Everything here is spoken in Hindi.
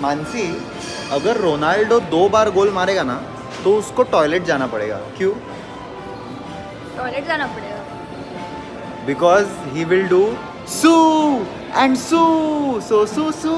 मानसी अगर रोनाल्डो दो बार गोल मारेगा ना तो उसको टॉयलेट जाना पड़ेगा। क्यों? टॉयलेट जाना पड़ेगा। Because he will do so and so so so so.